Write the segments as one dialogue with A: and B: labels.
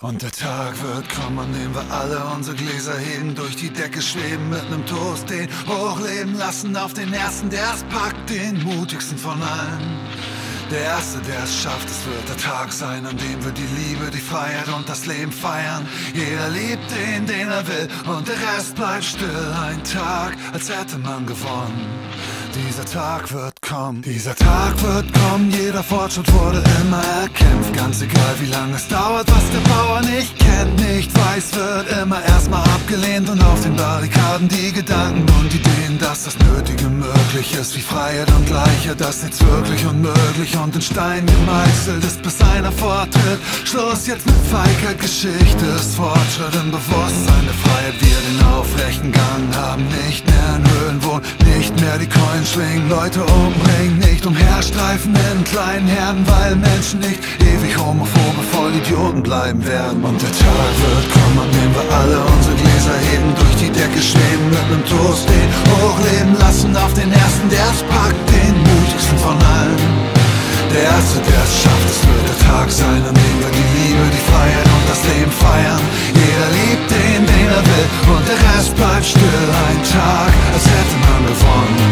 A: Und der Tag wird kommen, an dem wir alle unsere Gläser heben, durch die Decke schweben mit nem Toast, den hochleben lassen auf den ersten, der es packt, den mutigsten von allen. Der Erste, der es schafft, es wird der Tag sein, an dem wir die Liebe, die Freiheit und das Leben feiern. Jeder liebt den, den er will, und der Rest bleibt still. Ein Tag, als hätte man gewonnen. Dieser Tag wird kommen, dieser Tag wird kommen, jeder Fortschritt wurde immer erkämpft. Ganz egal wie lange es dauert, was der Bauer nicht kennt, nicht weiß, wird immer erstmal abgelehnt. Und auf den Barrikaden die Gedanken und Ideen, dass das Nötige möglich ist, wie Freiheit und Gleichheit, dass nichts wirklich unmöglich und in Stein gemeißelt ist, bis einer vortritt. Schluss jetzt mit Feigheit, Geschichte ist Fortschritt im Bewusstsein der Freiheit. Wir den aufrechten Gang haben, nicht mehr in Höhlen wohnen, nicht mehr die Coins schwingen, Leute umbringen, nicht umherstreifen in kleinen Herden, weil Menschen nicht ewig homophobe Vollidioten bleiben werden. Und der Tag wird kommen, an dem wir alle unsere Gläser heben, durch die Decke schweben, mit nem Toast den hochleben lassen auf den ersten, der es packt, den mutigsten von allen. Der Erste, der es schafft, es wird der Tag sein, an dem wir die Liebe, die Freiheit und das Leben feiern. Jeder liebt den, den er will, und der Rest bleibt still. Ein Tag, als hätte man gewonnen.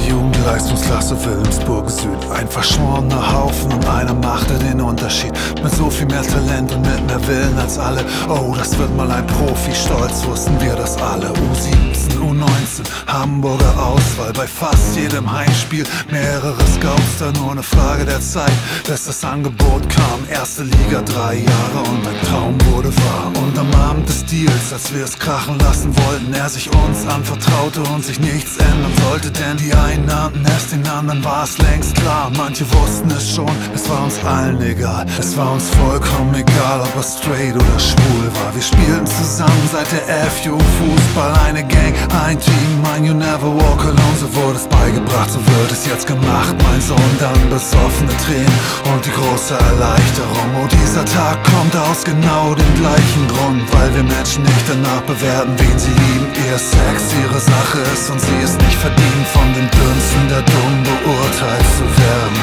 A: A-Jugendleistungsklasse Wilhelmsburg Süd. Ein verschworener Haufen und einer machte den Unterschied. Mit so viel mehr Talent und mit mehr Willen als alle. Oh, das wird mal ein Profi. Stolz wussten wir das alle. U17, U19, Hamburger Auswahl. Bei fast jedem Heimspiel mehrere Scouts. Da nur eine Frage der Zeit, bis das Angebot kam. Erste Liga, drei Jahre und ein Traum wurde wahr. Und am Abend des Deals, als wir es krachen lassen wollten, er sich uns anvertraute und sich nichts ändern sollte, denn die einen nannten es, den anderen war es längst klar. Manche wussten es schon, es war uns allen egal. Es war uns vollkommen egal, ob er straight oder schwul war. Wir spielten zusammen seit der FU Fußball, eine Gang, ein Team, mein You Never Walk Alone. So wurde es beigebracht, so wird es jetzt gemacht, mein Sohn. Dann besoffene Tränen und die große Erleichterung. Oh, dieser Tag kommt aus genau dem gleichen Grund, weil wir Menschen nicht danach bewerten, wen sie lieben. Ihr Sex, ihre Sache ist und sie es nicht verdient, von den Dünsten der Dumm beurteilt zu werden.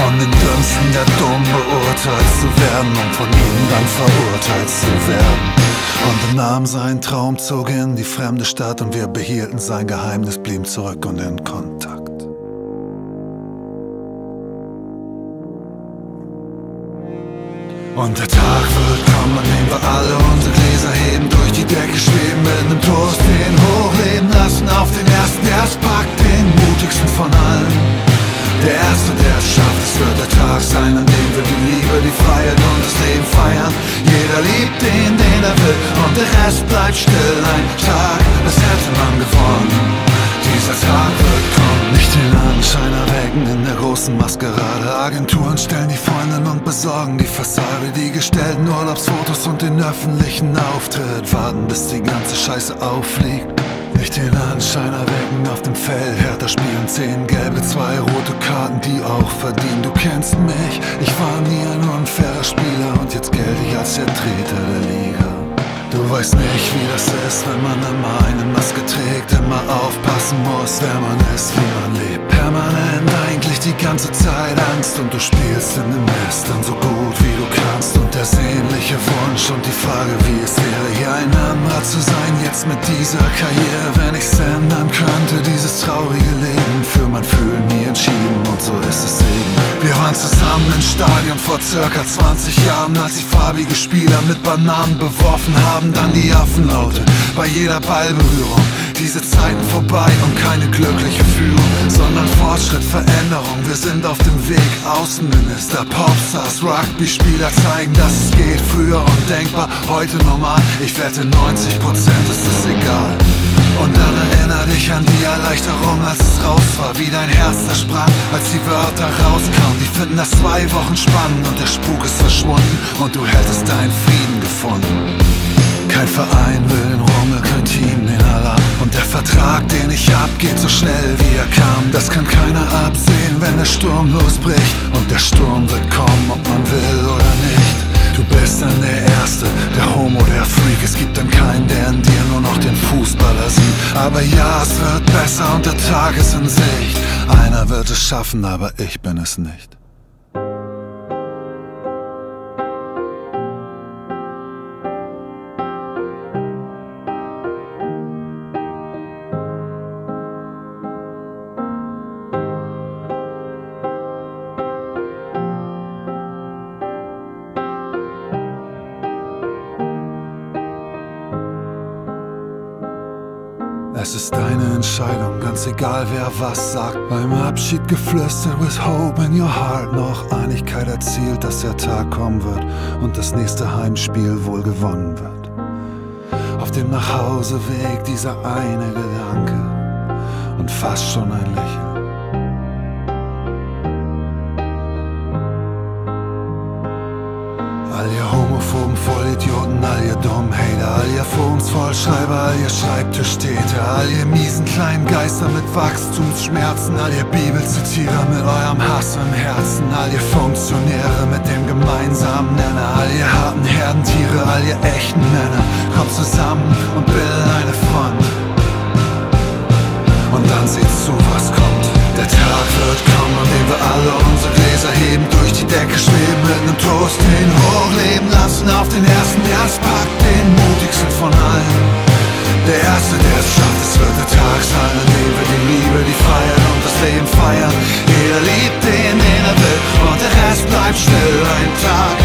A: Von den Dünsten der Dumm beurteilt zu werden und von ihnen dann verurteilt zu werden. Und nahm seinen Traum, zog in die fremde Stadt und wir behielten sein Geheimnis, blieben zurück und in Kontakt. Und der Tag wird kommen, an dem wir alle unsere Gläser heben, durch die Decke schweben, mit nem Toast den hochleben lassen auf den ersten, der es packt, den mutigsten von allen. Der Erste, der es schafft, es wird der Tag sein, an dem wir die Liebe, die Freiheit und das Leben feiern. Jeder liebt den, den er will, und der Rest bleibt still. Ein Tag, als hätte man gewonnen. Dieser Tag wird kommen, nicht den Anschein erwecken in der großen Maskerade. Agenturen stellen die Freundin und besorgen die Fassade, die gestellten Urlaubsfotos und den öffentlichen Auftritt. Warten, bis die ganze Scheiße auffliegt. Nicht den Anschein erwecken auf dem Feld. Härter spielen zehn gelbe, zwei rote Karten, die auch verdienen. Du kennst mich, ich war nie ein unfairer Spieler und jetzt gelte ich als der Treter der Liga. Du weißt nicht, wie das ist, wenn man immer eine Maske trägt, immer aufpassen muss, wer man ist, wie man lebt. Permanent eigentlich die ganze Zeit Angst und du spielst in den Mist so gut wie du kannst. Und der sehnliche Wunsch und die Frage, wie es wäre, hier ein anderer zu sein, jetzt mit dieser Karriere, wenn ich's ändern könnte, dieses traurige Leben für mein Fühlen nie entschieden und so ist es eben. Wir waren zusammen im Stadion vor circa 20 Jahren, als sich farbige Spieler mit Bananen beworfen haben, dann die Affenlaute bei jeder Ballberührung. Diese Zeiten vorbei und keine glückliche Führung, sondern Fortschritt, Veränderung. Wir sind auf dem Weg, Außenminister, Popstars, Rugby-Spieler zeigen, dass es geht. Früher undenkbar, heute normal. Ich wette 90 Prozent ist es egal. Und dann erinnere dich an die Erleichterung, als es raus war, wie dein Herz zersprang, als die Wörter rauskamen. Die finden das zwei Wochen spannend und der Spuk ist verschwunden und du hättest deinen Frieden gefunden. Kein Verein will den Rummel, kein Team den Alarm. Und der Vertrag, den ich hab, geht so schnell wie er kam. Das kann keiner absehen, wenn der Sturm losbricht. Und der Sturm wird kommen, ob man will oder nicht. Du bist dann der Erste, der Homo, der Freak. Es gibt dann keinen, der in dir nur noch den Fußballer sieht. Aber ja, es wird besser und der Tag ist in Sicht. Einer wird es schaffen, aber ich bin es nicht. Es ist deine Entscheidung, ganz egal wer was sagt. Beim Abschied geflüstert, with hope in your heart. Noch Einigkeit erzielt, dass der Tag kommen wird und das nächste Heimspiel wohl gewonnen wird. Auf dem Nachhauseweg dieser eine Gedanke und fast schon ein Lächeln. All ihr homophoben Vollidioten, all ihr dummen Hater, all ihr Forumsvollschreiber, all ihr Schreibtischtäter, all ihr miesen kleinen Geister mit Wachstumsschmerzen, all ihr Bibelzitierer mit eurem Hass im Herzen, all ihr Funktionäre mit dem gemeinsamen Nenner, all ihr harten Herdentiere, all ihr echten Männer, kommt zusammen und bildet eine Front. Und dann seht zu, was kommt. Packt, den mutigsten von allen. Der Erste, der es schafft, es wird der Tag sein, an dem wir die Liebe, die Freiheit und das Leben feiern. Jeder liebt den, den er will, und der Rest bleibt still. Ein Tag,